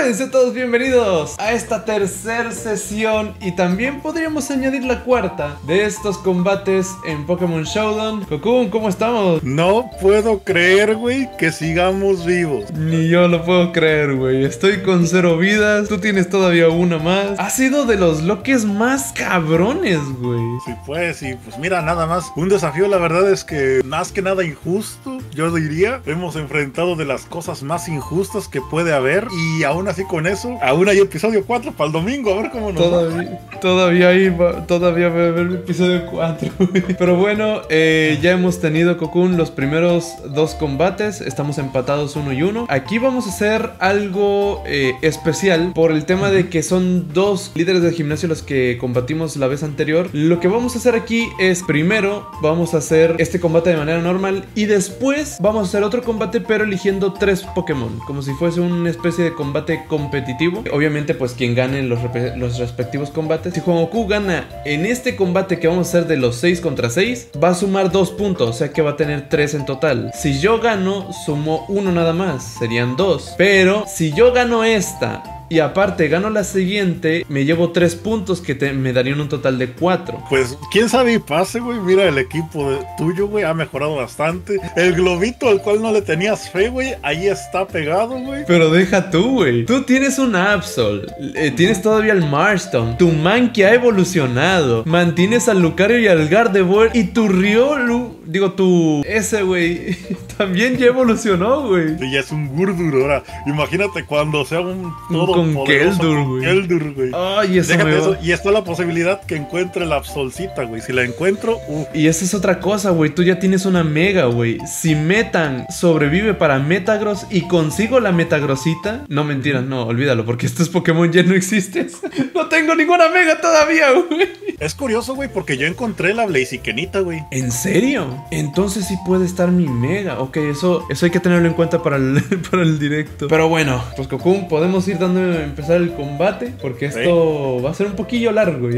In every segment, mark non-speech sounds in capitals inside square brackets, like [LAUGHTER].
Sean todos bienvenidos a esta tercera sesión y también podríamos añadir la cuarta de estos combates en Pokémon Showdown. Cocoon, ¿cómo estamos? No puedo creer, güey, que sigamos vivos. Ni yo lo puedo creer, güey. Estoy con cero vidas, tú tienes todavía una más. Ha sido de los loques más cabrones, güey. Sí, pues, y pues mira, nada más. Un desafío, la verdad es que más que nada injusto, yo diría. Hemos enfrentado de las cosas más injustas que puede haber y aún así con eso, aún hay episodio 4 para el domingo, a ver cómo nos Todavía, todavía hay, todavía va a haber episodio 4. [LAUGHS] Pero bueno, eh, ya hemos tenido, Cocoon, los primeros dos combates. Estamos empatados uno y uno. Aquí vamos a hacer algo eh, especial por el tema de que son dos líderes de gimnasio los que combatimos la vez anterior. Lo que vamos a hacer aquí es, primero, vamos a hacer este combate de manera normal y después vamos a hacer otro combate pero eligiendo tres Pokémon, como si fuese una especie de combate competitivo. Obviamente, pues quien gane los, los respectivos combates. Si Juan Goku gana en este combate que vamos a hacer de los 6 contra 6, va a sumar 2 puntos, o sea que va a tener 3 en total. Si yo gano, sumo 1 nada más, serían 2. Pero si yo gano esta y aparte gano la siguiente, me llevo 3 puntos que te, me darían un total de 4. Pues quién sabe y pase, güey. Mira, el equipo tuyo, güey, ha mejorado bastante. El globito al cual no le tenías fe, güey, ahí está pegado, güey. Pero deja tú, güey. Tú tienes un Absol. Eh, tienes todavía el Marston. Tu Mankey ha evolucionado. Mantienes al Lucario y al Gardevoir. Y tu Riolu, digo, tu ese, güey, [LAUGHS] también ya evolucionó, güey. Sí, ya es un Gurdur ahora. Imagínate cuando sea un todo con Keldur, güey. Keldur, güey. Ay, eso, me eso Y está la posibilidad que encuentre la Absolcita, güey. Si la encuentro, uh. Y esa es otra cosa, güey. Tú ya tienes una Mega, güey. Si Metan sobrevive para Metagross y consigo la Metagrossita. No, mentira, no, olvídalo, porque estos Pokémon ya no existen. [LAUGHS] no tengo ninguna Mega todavía, güey. Es curioso, güey, porque yo encontré la Blazikenita, güey. ¿En serio? Entonces sí puede estar mi Mega. Ok, eso, eso hay que tenerlo en cuenta para el, [LAUGHS] para el directo. Pero bueno, pues Cocoon, podemos ir empezar el combate, porque esto va a ser un poquillo largo.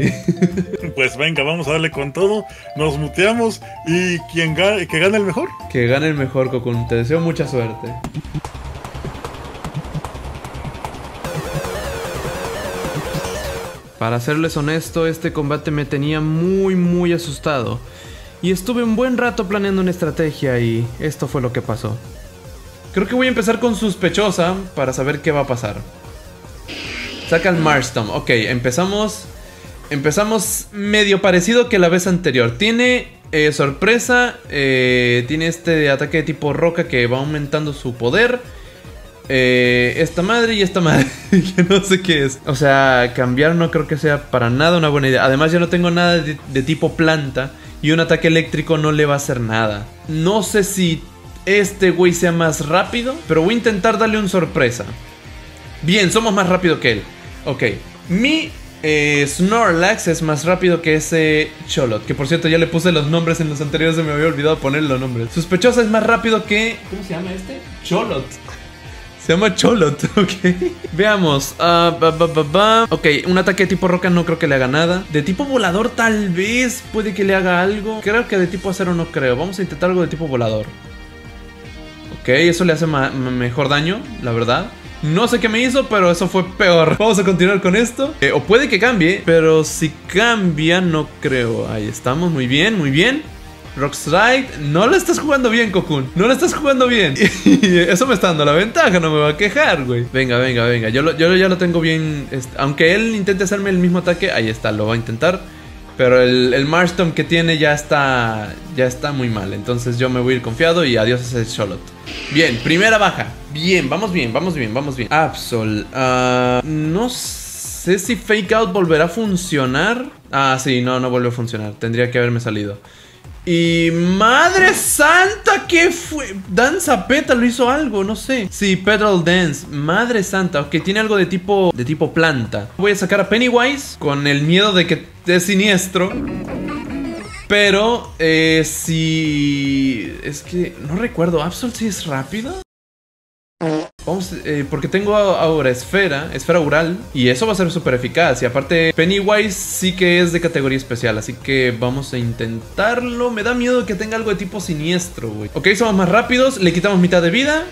[LAUGHS] pues venga, vamos a darle con todo. Nos muteamos y quien gane, que gane el mejor. Que gane el mejor, Cocoon. Te deseo mucha suerte. Para serles honesto, este combate me tenía muy muy asustado. Y estuve un buen rato planeando una estrategia y esto fue lo que pasó. Creo que voy a empezar con sospechosa para saber qué va a pasar. Saca el Marston. Ok, empezamos. Empezamos medio parecido que la vez anterior. Tiene eh, sorpresa. Eh, tiene este ataque de tipo roca que va aumentando su poder. Eh, esta madre y esta madre. [LAUGHS] que no sé qué es. O sea, cambiar no creo que sea para nada una buena idea. Además, yo no tengo nada de, de tipo planta. Y un ataque eléctrico no le va a hacer nada. No sé si este güey sea más rápido. Pero voy a intentar darle un sorpresa. Bien, somos más rápido que él. Ok. Mi eh, Snorlax es más rápido que ese Cholot. Que por cierto, ya le puse los nombres en los anteriores, se me había olvidado poner los nombres. Sospechosa es más rápido que. ¿Cómo se llama este? Cholot. Se llama Cholot, [LAUGHS] ok. Veamos. Uh, ok, un ataque de tipo roca no creo que le haga nada. De tipo volador tal vez puede que le haga algo. Creo que de tipo acero no creo. Vamos a intentar algo de tipo volador. Ok, eso le hace mejor daño, la verdad. No sé qué me hizo, pero eso fue peor. Vamos a continuar con esto. Eh, o puede que cambie, pero si cambia, no creo. Ahí estamos, muy bien, muy bien. Rockstrike, no lo estás jugando bien, Cocoon. No lo estás jugando bien. [LAUGHS] Y eso me está dando la ventaja, no me va a quejar, güey. Venga, venga, venga. Yo, yo ya lo tengo bien. Aunque él intente hacerme el mismo ataque, ahí está, lo va a intentar. Pero el, el Marston que tiene ya está, ya está muy mal. Entonces yo me voy a ir confiado y adiós ese Charlotte. Bien, primera baja. Bien, vamos bien, vamos bien, vamos bien. Absol. Ah, no sé si Fake Out volverá a funcionar. Ah, sí, no, no vuelve a funcionar. Tendría que haberme salido. Y madre santa, ¿qué fue? Danza lo hizo algo, no sé. Sí, Pedal Dance, madre santa, ok, tiene algo de tipo de tipo planta. Voy a sacar a Pennywise con el miedo de que es siniestro. Pero eh, si es que no recuerdo, Absol si es rápido. Vamos, eh, porque tengo ahora esfera, esfera oral, y eso va a ser súper eficaz. Y aparte, Pennywise sí que es de categoría especial, así que vamos a intentarlo. Me da miedo que tenga algo de tipo siniestro, güey. Ok, somos más rápidos, le quitamos mitad de vida.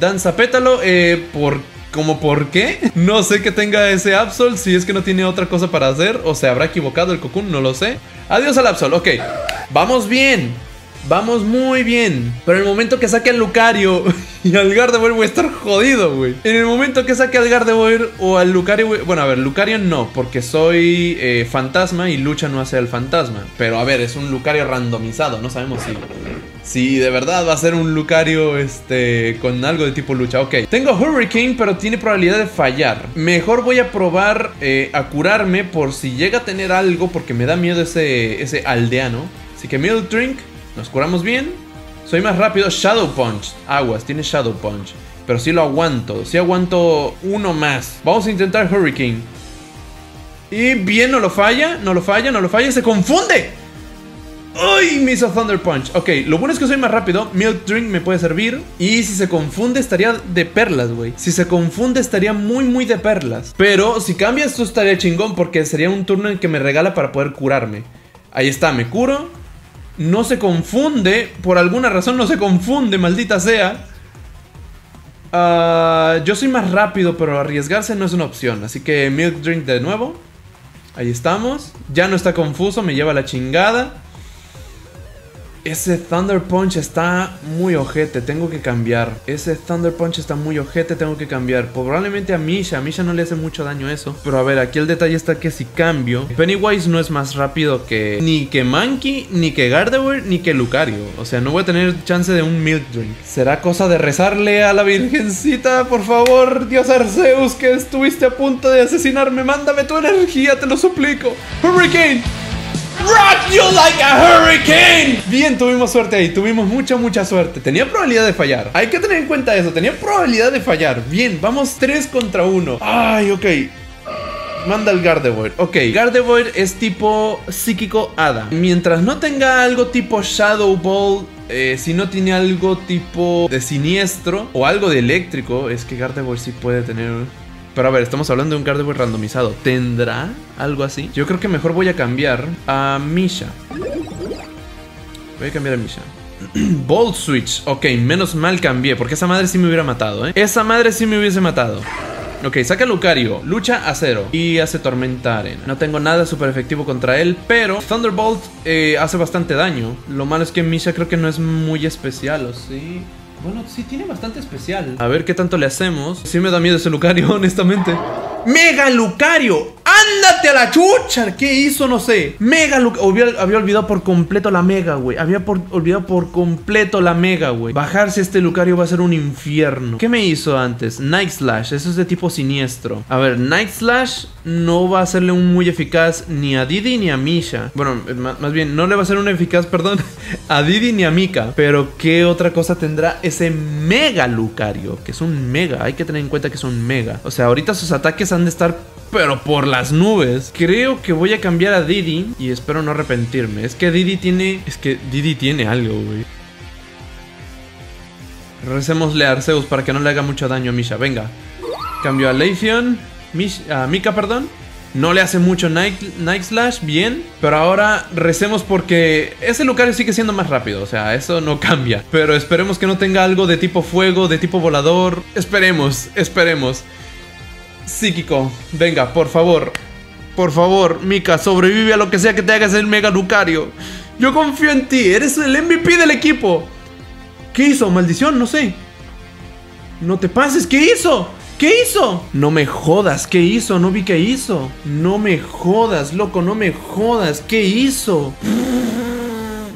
Danza pétalo, eh, por ¿Cómo por qué? [LAUGHS] No sé que tenga ese Absol, si es que no tiene otra cosa para hacer, o se habrá equivocado el Cocoon, no lo sé. Adiós al Absol, ok. Vamos bien. Vamos muy bien. Pero en el momento que saque al Lucario [LAUGHS] y al Gardevoir voy a estar jodido, güey. En el momento que saque al Gardevoir o al Lucario, bueno, a ver, Lucario no, porque soy eh, fantasma y lucha no hace al fantasma. Pero a ver, es un Lucario randomizado, no sabemos si si de verdad va a ser un Lucario este, con algo de tipo lucha. Ok, tengo Hurricane, pero tiene probabilidad de fallar. Mejor voy a probar eh, a curarme por si llega a tener algo, porque me da miedo ese, ese aldeano. Así que Milk Drink, nos curamos bien. Soy más rápido. Shadow Punch. Aguas, tiene Shadow Punch. Pero sí lo aguanto. Sí aguanto uno más. Vamos a intentar Hurricane. Y bien, no lo falla. No lo falla, no lo falla. Se confunde. ¡Ay! Me hizo Thunder Punch. Ok, lo bueno es que soy más rápido. Milk Drink me puede servir. Y si se confunde, estaría de perlas, güey. Si se confunde, estaría muy, muy de perlas. Pero si cambia, esto estaría chingón. Porque sería un turno en que me regala para poder curarme. Ahí está, me curo. No se confunde. Por alguna razón no se confunde, maldita sea. Ah, yo soy más rápido, pero arriesgarse no es una opción. Así que Milk Drink de nuevo. Ahí estamos. Ya no está confuso, me lleva la chingada. Ese Thunder Punch está muy ojete, tengo que cambiar. Ese Thunder Punch está muy ojete, tengo que cambiar. Probablemente a Misha, a Misha no le hace mucho daño eso. Pero a ver, aquí el detalle está que si cambio, Pennywise no es más rápido que ni que Monkey, ni que Gardevoir, ni que Lucario. O sea, no voy a tener chance de un Milk Drink. ¿Será cosa de rezarle a la Virgencita? Por favor, Dios Arceus, que estuviste a punto de asesinarme. Mándame tu energía, te lo suplico. Hurricane. Rock you like a hurricane. Bien, tuvimos suerte ahí, tuvimos mucha, mucha suerte. Tenía probabilidad de fallar. Hay que tener en cuenta eso, tenía probabilidad de fallar. Bien, vamos 3 contra 1. Ay, ok. Manda el Gardevoir. Ok, Gardevoir es tipo psíquico hada. Mientras no tenga algo tipo Shadow Ball, eh, si no tiene algo tipo de siniestro o algo de eléctrico, es que Gardevoir sí puede tener pero a ver, estamos hablando de un Gardevoir randomizado. ¿Tendrá algo así? Yo creo que mejor voy a cambiar a Misha. Voy a cambiar a Misha. [CLEARS THROAT] Bolt Switch. Ok, menos mal cambié, porque esa madre sí me hubiera matado, ¿eh? Esa madre sí me hubiese matado. Ok, saca Lucario, lucha a cero y hace tormenta arena. No tengo nada súper efectivo contra él, pero Thunderbolt eh, hace bastante daño. Lo malo es que Misha creo que no es muy especial, ¿o sí? Bueno, sí tiene bastante especial. A ver qué tanto le hacemos. Sí me da miedo ese Lucario, [LAUGHS] honestamente. ¡Mega Lucario! ¡Ándate a la chucha! ¿Qué hizo? No sé. Mega Lucario. Había, olvidado por completo la Mega, güey. Había olvidado por completo la Mega, güey. Bajarse este Lucario va a ser un infierno. ¿Qué me hizo antes? Night Slash. Eso es de tipo siniestro. A ver, Night Slash no va a hacerle un muy eficaz ni a Didi ni a Misha. Bueno, más bien, no le va a ser un eficaz, [LAUGHS] perdón, a Didi ni a Mika. Pero ¿qué otra cosa tendrá ese Mega Lucario? Que es un Mega. Hay que tener en cuenta que es un Mega. O sea, ahorita sus ataques de estar pero por las nubes. Creo que voy a cambiar a Didi y espero no arrepentirme. Es que Didi tiene... Es que Didi tiene algo, güey. Recémosle a Arceus para que no le haga mucho daño a Misha. Venga. Cambio a Leithion. a Mika, perdón. No le hace mucho Night, Night, Slash, bien. Pero ahora recemos porque ese Lucario sigue siendo más rápido. O sea, eso no cambia. Pero esperemos que no tenga algo de tipo fuego, de tipo volador. Esperemos, esperemos. Psíquico, venga, por favor. Por favor, Mika, sobrevive a lo que sea que te hagas el Mega Lucario. Yo confío en ti, eres el MVP del equipo. ¿Qué hizo? ¿Maldición? No sé. No te pases, ¿qué hizo? ¿Qué hizo? No me jodas, ¿qué hizo? No vi qué hizo. No me jodas, loco, no me jodas, ¿qué hizo?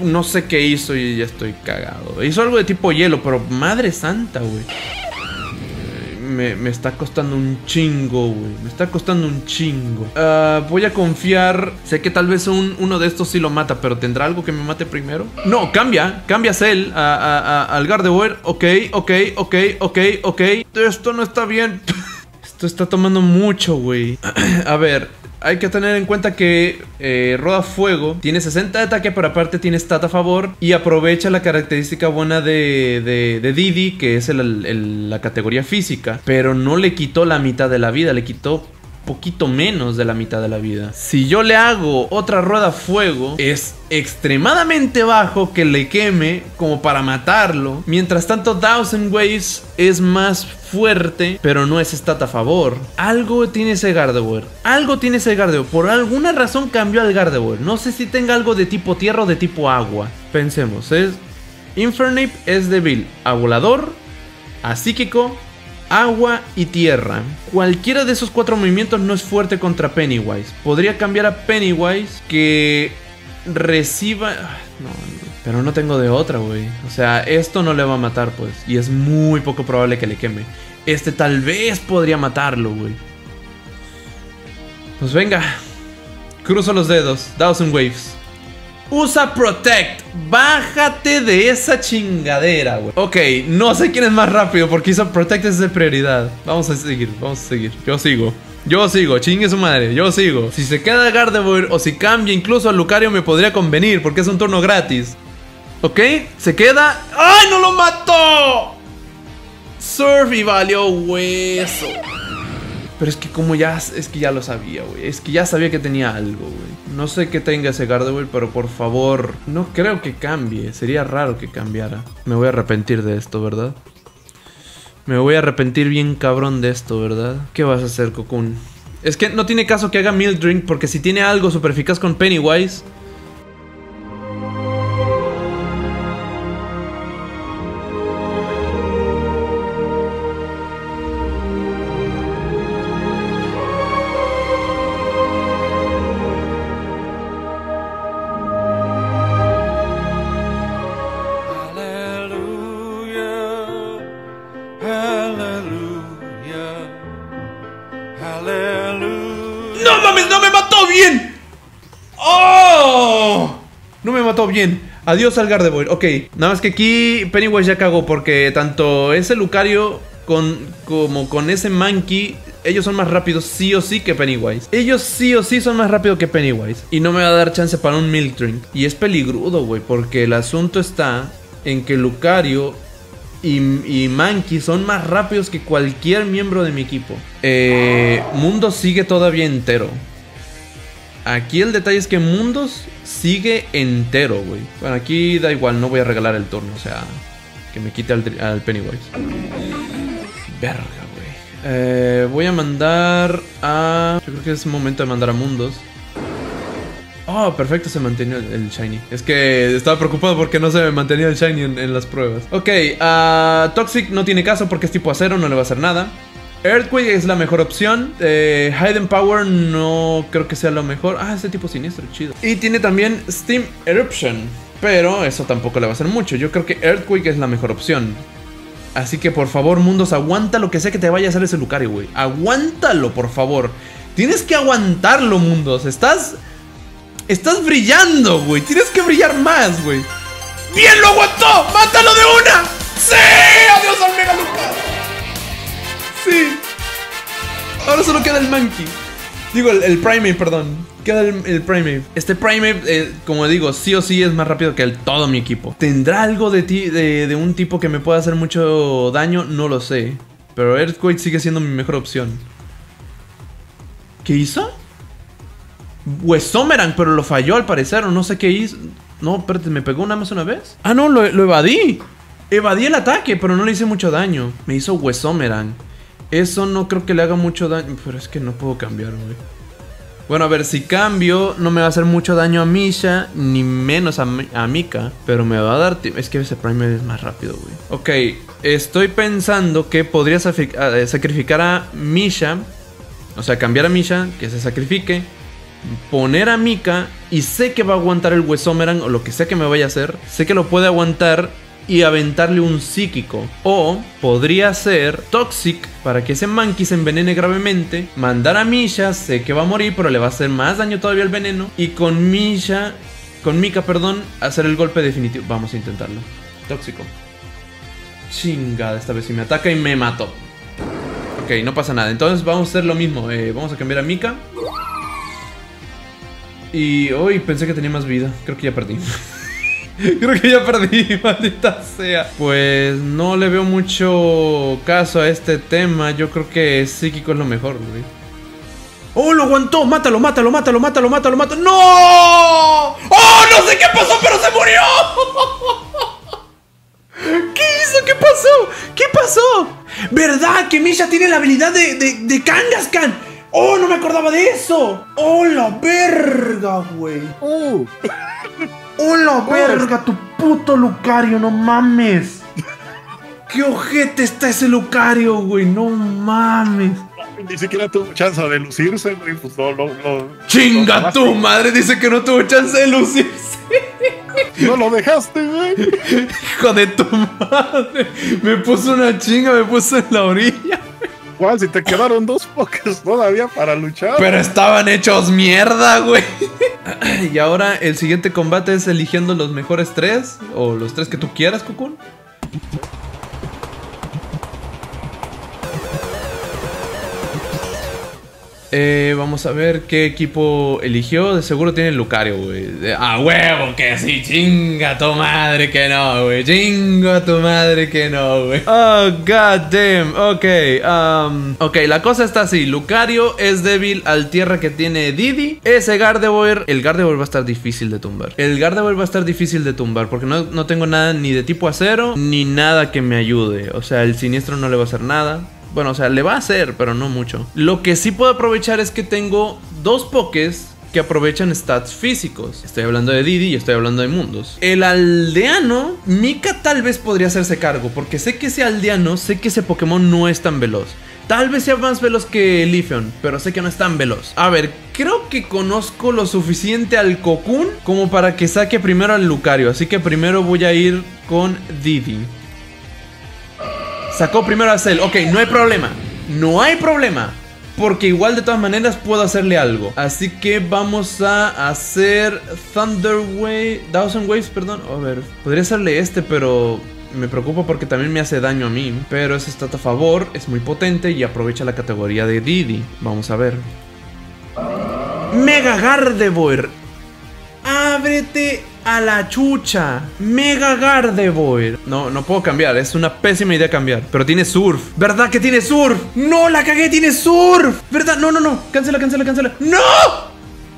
No sé qué hizo y ya estoy cagado. Hizo algo de tipo hielo, pero madre santa, güey me, está costando un chingo, güey. Me está costando un chingo. Ah, voy a confiar. Sé que tal vez uno de estos sí lo mata, pero ¿tendrá algo que me mate primero? No, cambia. Cambia Cell a, al Gardevoir. Ok, ok, ok, ok, ok. Esto no está bien. [LAUGHS] Esto está tomando mucho, güey. [CLEARS THROAT] a ver, hay que tener en cuenta que eh, Roda Fuego tiene 60 de ataque, pero aparte tiene stat a favor y aprovecha la característica buena de, de, Didi, que es la categoría física, pero no le quitó la mitad de la vida, le quitó poquito menos de la mitad de la vida. Si yo le hago otra rueda fuego, es extremadamente bajo que le queme como para matarlo. Mientras tanto, Thousand Waves es más fuerte, pero no es stat a favor. Algo tiene ese Gardevoir. Algo tiene ese Gardevoir. Por alguna razón cambió al Gardevoir. No sé si tenga algo de tipo tierra o de tipo agua. Pensemos, es... Infernape es débil a volador, a psíquico, agua y tierra. Cualquiera de esos cuatro movimientos no es fuerte contra Pennywise. Podría cambiar a Pennywise que reciba... No, pero no tengo de otra, güey. O sea, esto no le va a matar, pues. Y es muy poco probable que le queme. Este tal vez podría matarlo, güey. Pues venga. Cruzo los dedos. Thousand Waves. Usa Protect. Bájate de esa chingadera, güey. Ok, no sé quién es más rápido porque Usa Protect es de prioridad. Vamos a seguir, vamos a seguir. Yo sigo. Yo sigo, chingue su madre, yo sigo. Si se queda Gardevoir o si cambia incluso a Lucario me podría convenir porque es un turno gratis. Ok, se queda. ¡Ay, no lo mató! Surf y valió hueso. Pero es que como ya, es que ya lo sabía, güey. Es que ya sabía que tenía algo, güey. No sé qué tenga ese Gardevoir, pero por favor, no creo que cambie. Sería raro que cambiara. Me voy a arrepentir de esto, ¿verdad? Me voy a arrepentir bien cabrón de esto, ¿verdad? ¿Qué vas a hacer, Cocoon? Es que no tiene caso que haga Milk Drink porque si tiene algo super eficaz con Pennywise, ¡No mames! ¡No me mató bien! ¡Oh! No me mató bien. Adiós al Gardevoir. Ok, nada más que aquí Pennywise ya cagó porque tanto ese Lucario con, como con ese Monkey, ellos son más rápidos sí o sí que Pennywise. Ellos sí o sí son más rápidos que Pennywise. Y no me va a dar chance para un Milk Drink. Y es peligrudo, güey, porque el asunto está en que Lucario y, y Mankey son más rápidos que cualquier miembro de mi equipo. Eh, Mundo sigue todavía entero. Aquí el detalle es que Mundos sigue entero, güey. Bueno, aquí da igual, no voy a regalar el turno, o sea, que me quite al, al Pennywise. Verga, güey. Eh, voy a mandar a... Yo creo que es momento de mandar a Mundos. Oh, perfecto, se mantenía el, Shiny. Es que estaba preocupado porque no se me mantenía el Shiny en, las pruebas. Ok, uh, Toxic no tiene caso porque es tipo acero, no le va a hacer nada. Earthquake es la mejor opción. Eh, Hidden Power no creo que sea lo mejor. Ah, ese tipo siniestro, chido. Y tiene también Steam Eruption. Pero eso tampoco le va a hacer mucho. Yo creo que Earthquake es la mejor opción. Así que por favor, mundos, aguanta lo que sea que te vaya a hacer ese Lucario, güey. Aguántalo, por favor. Tienes que aguantarlo, mundos. Estás. Estás brillando, güey. Tienes que brillar más, güey. ¡Bien, lo aguantó! ¡Mátalo de una! ¡Sí! ¡Adiós al Mega! Sí. Ahora solo queda el Monkey. Digo, el, el Primate, perdón. Queda el, el Primate. Este Primate, eh, como digo, sí o sí es más rápido que el, todo mi equipo. ¿Tendrá algo de, ti, de, de un tipo que me pueda hacer mucho daño? No lo sé. Pero Earthquake sigue siendo mi mejor opción. ¿Qué hizo? Wesomeran, pero lo falló al parecer. O no sé qué hizo. No, espérate, ¿me pegó nada más una vez? Ah, no, lo, lo evadí. Evadí el ataque, pero no le hice mucho daño. Me hizo Wesomeran. Eso no creo que le haga mucho daño. Pero es que no puedo cambiar, güey. Bueno, a ver, si cambio, no me va a hacer mucho daño a Misha, ni menos a, a Mika. Pero me va a dar... Es que ese Primer es más rápido, güey. Ok, estoy pensando que podría sacrificar a Misha. O sea, cambiar a Misha, que se sacrifique. Poner a Mika. Y sé que va a aguantar el Wesomeran o lo que sea que me vaya a hacer. Sé que lo puede aguantar y aventarle un psíquico. O podría ser Toxic para que ese Monkey se envenene gravemente. Mandar a Misha, sé que va a morir, pero le va a hacer más daño todavía al veneno. Y con Misha, con Mika, perdón, hacer el golpe definitivo. Vamos a intentarlo. Tóxico. Chingada, esta vez sí me ataca y me mató. Ok, no pasa nada. Entonces vamos a hacer lo mismo. Eh, vamos a cambiar a Mika. Y hoy pensé que tenía más vida. Creo que ya perdí. [LAUGHS] Creo que ya perdí, [LAUGHS] maldita sea. Pues no le veo mucho caso a este tema. Yo creo que psíquico es lo mejor, güey. ¡Oh, lo aguantó! ¡Mátalo, mátalo, mátalo, mátalo, mátalo, mátalo! ¡No! ¡Oh, no sé qué pasó, pero se murió! [LAUGHS] ¿Qué hizo? ¿Qué pasó? ¿Qué pasó? ¿Verdad que Misha tiene la habilidad de, de, de Kangaskhan? ¡Oh, no me acordaba de eso! ¡Oh, la verga, güey! Uh, ¡Oh, la verga, tu puto Lucario! ¡No mames! ¡Qué ojete está ese Lucario, güey! ¡No mames! ni siquiera tuvo chance de lucirse, güey. Pues no, no, no. ¡Chinga no, tu madre! Dice que no tuvo chance de lucirse. No lo dejaste, güey. [LAUGHS] Hijo de tu madre. Me puso una chinga, me puso en la orilla. Juan, si te quedaron dos pokés todavía para luchar. Pero estaban hechos mierda, güey. [CLEARS THROAT] Y ahora el siguiente combate es eligiendo los mejores tres. O los tres que tú quieras, Cocoon. Eh, vamos a ver qué equipo eligió. De seguro tiene Lucario, güey. De- Ah, huevo, que sí. Chinga tu madre que no, güey. Chinga tu madre que no, güey. Oh, god damn. Ok. um, ok, la cosa está así. Lucario es débil al tierra que tiene Didi. Ese Gardevoir. El Gardevoir va a estar difícil de tumbar. El Gardevoir va a estar difícil de tumbar. Porque no, no tengo nada ni de tipo acero. Ni nada que me ayude. O sea, el siniestro no le va a hacer nada. Bueno, o sea, le va a hacer, pero no mucho. Lo que sí puedo aprovechar es que tengo dos pokés que aprovechan stats físicos. Estoy hablando de Didi y estoy hablando de mundos. El aldeano, Mika tal vez podría hacerse cargo, porque sé que ese aldeano, sé que ese Pokémon no es tan veloz. Tal vez sea más veloz que Leafeon, pero sé que no es tan veloz. A ver, creo que conozco lo suficiente al Cocoon como para que saque primero al Lucario. Así que primero voy a ir con Didi. Sacó primero a Cell. Ok, no hay problema. No hay problema. Porque igual de todas maneras puedo hacerle algo. Así que vamos a hacer Thunder Wave. Thousand Waves, perdón. A ver, podría hacerle este, pero me preocupa porque también me hace daño a mí. Pero ese está a favor, es muy potente y aprovecha la categoría de Didi. Vamos a ver. Mega Gardevoir. Ábrete a la chucha. Mega Gardevoir. No, no puedo cambiar. Es una pésima idea cambiar. Pero tiene surf. ¿Verdad que tiene surf? No, la cagué, tiene surf. ¿Verdad? No, no, no. Cancela, cancela, cancela. ¡No!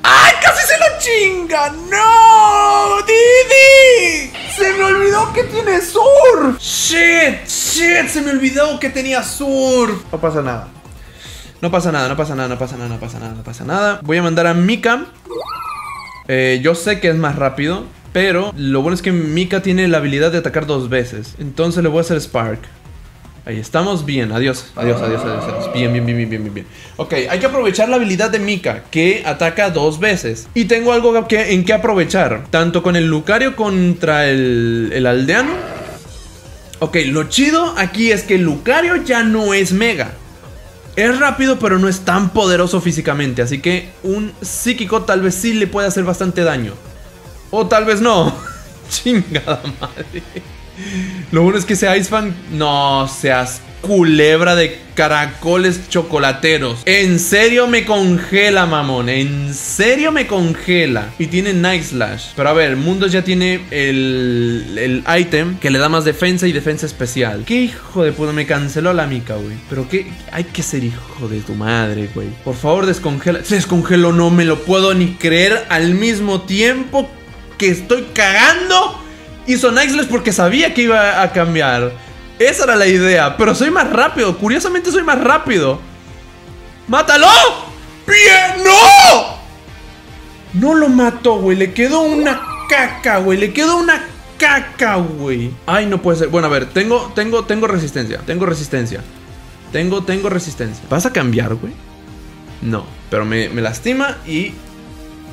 ¡Ay, casi se lo chinga! ¡No! ¡Didi! ¡Se me olvidó que tiene surf! ¡Shit! ¡Shit! Se me olvidó que tenía surf. No pasa nada. No pasa nada, no pasa nada, no pasa nada, no pasa nada, no pasa nada. Voy a mandar a Mika. Eh, yo sé que es más rápido, pero lo bueno es que Mika tiene la habilidad de atacar dos veces. Entonces le voy a hacer Spark. Ahí estamos bien. Adiós, adiós, adiós, adiós. adiós. Bien, bien, bien, bien, bien, bien. Ok, hay que aprovechar la habilidad de Mika, que ataca dos veces. Y tengo algo en que aprovechar. Tanto con el Lucario contra el, el aldeano. Ok, lo chido aquí es que el Lucario ya no es Mega. Es rápido, pero no es tan poderoso físicamente. Así que un psíquico tal vez sí le puede hacer bastante daño. O tal vez no. [LAUGHS] Chingada madre. Lo bueno es que ese Ice Fan. No seas culebra de caracoles chocolateros. En serio me congela, mamón. En serio me congela. Y tiene Night Slash. Pero a ver, Mundos ya tiene el, el item que le da más defensa y defensa especial. ¿Qué hijo de puta? Me canceló la mica, güey. Pero qué. Hay que ser hijo de tu madre, güey. Por favor, descongela. Se descongeló, no me lo puedo ni creer al mismo tiempo que estoy cagando. Hizo Night Slash porque sabía que iba a cambiar. Esa era la idea. Pero soy más rápido. Curiosamente soy más rápido. ¡Mátalo! ¡Bien! ¡No! No lo mató, güey. Le quedó una caca, güey. Le quedó una caca, güey. Ay, no puede ser. Bueno, a ver. Tengo, tengo, tengo resistencia. Tengo resistencia. Tengo, tengo resistencia. ¿Vas a cambiar, güey? No. Pero me, me lastima y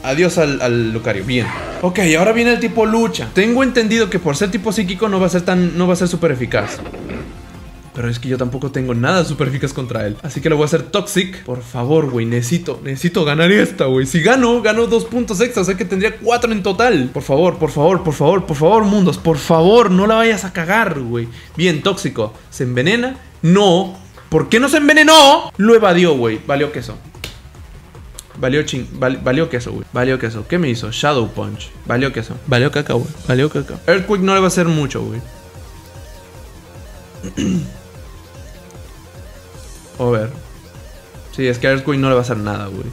Adiós al, al, Lucario, bien. Ok, ahora viene el tipo lucha. Tengo entendido que por ser tipo psíquico no va a ser tan. no va a ser súper eficaz. Pero es que yo tampoco tengo nada súper eficaz contra él. Así que le voy a hacer Toxic. Por favor, güey. Necesito, necesito ganar esta, güey. Si gano, gano dos puntos extra. O sea que tendría cuatro en total. Por favor, por favor, por favor, por favor, mundos. Por favor, no la vayas a cagar, güey. Bien, tóxico. ¿Se envenena? No. ¿Por qué no se envenenó? Lo evadió, güey. Valió queso. Valió ching. val- valió queso, güey. Valió queso. ¿Qué me hizo? Shadow Punch. Valió queso. Valió caca, güey. Valió caca. Earthquake no le va a hacer mucho, güey. [CLEARS THROAT] A ver. Sí, es que a Earthquake no le va a hacer nada, güey.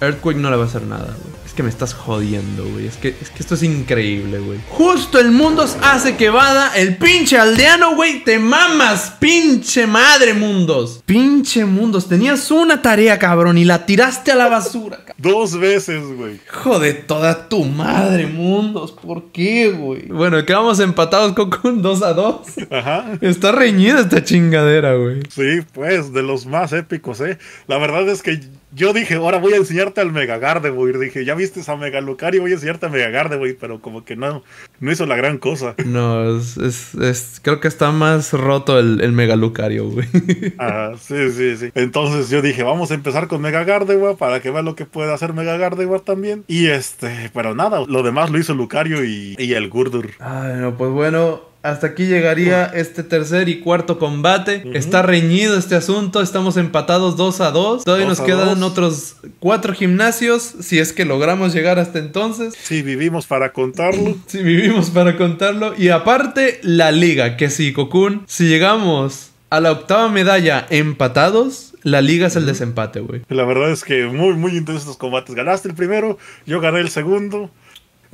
Earthquake no le va a hacer nada, güey. Es que me estás jodiendo, güey. Es que, es que esto es increíble, güey. Justo el Mundos hace que vada el pinche aldeano, güey. Te mamas, pinche madre, Mundos. Pinche Mundos. Tenías una tarea, cabrón, y la tiraste a la basura, cabrón. Dos veces, güey. Hijo de toda tu madre, Mundos. ¿Por qué, güey? Bueno, quedamos empatados con un 2 a 2. Ajá. Está reñida esta chingadera, güey. Sí, pues, de los más épicos, ¿eh? La verdad es que yo dije, ahora voy a enseñarte al Mega Gardevoir. Dije, ya viste a Mega Lucario, voy a enseñarte a Mega Gardevoir, pero como que no, no hizo la gran cosa. No, es, es, es- creo que está más roto el, el Mega Lucario, güey. [LAUGHS] Ajá, sí, sí, sí. Entonces yo dije, vamos a empezar con Mega Gardevoir para que vea lo que puede hacer Mega Gardevoir también. Y este, pero nada, lo demás lo hizo Lucario y, y el Gurdur. Ay, no, pues bueno, hasta aquí llegaría este tercer y cuarto combate. Está reñido este asunto, estamos empatados 2 a 2. Todavía Dos nos quedan dos. otros cuatro gimnasios, si es que logramos llegar hasta entonces. Sí, vivimos para contarlo. [CLEARS THROAT] Si vivimos para contarlo. Y aparte, la liga, que si, Cocoon, si llegamos a la octava medalla empatados, la liga es el desempate, güey. La verdad es que muy, muy intensos estos combates. Ganaste el primero, yo gané el segundo.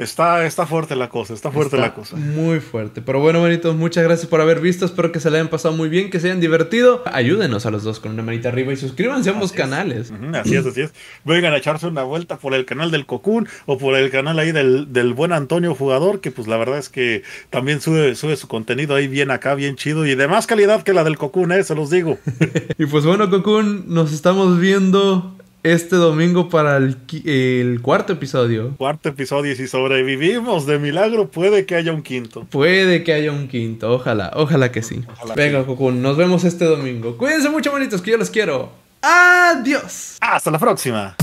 Está, está fuerte la cosa, está fuerte Está la cosa. Muy fuerte. Pero bueno, manitos, muchas gracias por haber visto. Espero que se le hayan pasado muy bien, que se hayan divertido. Ayúdenos a los dos con una manita arriba y suscríbanse a ambos Así es. canales. Así es, así es. Vengan a echarse una vuelta por el canal del Cocoon o por el canal ahí del, del buen Antonio Jugador, que pues la verdad es que también sube, sube su contenido ahí bien acá, bien chido y de más calidad que la del Cocoon, eh, se los digo. [LAUGHS] Y pues bueno, Cocoon, nos estamos viendo este domingo para el, cuarto episodio. Cuarto episodio y si sobrevivimos de milagro puede que haya un quinto. Puede que haya un quinto, ojalá, ojalá que sí. Ojalá Venga, Cocoon, nos vemos este domingo. Cuídense mucho, manitos, que yo los quiero. Adiós. Hasta la próxima.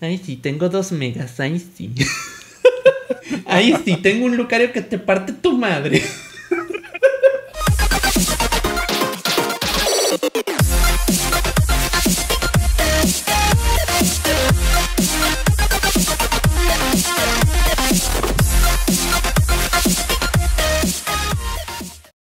Ay, sí, tengo dos megas, ay, sí. [LAUGHS] Ay, sí, tengo un Lucario que te parte tu madre.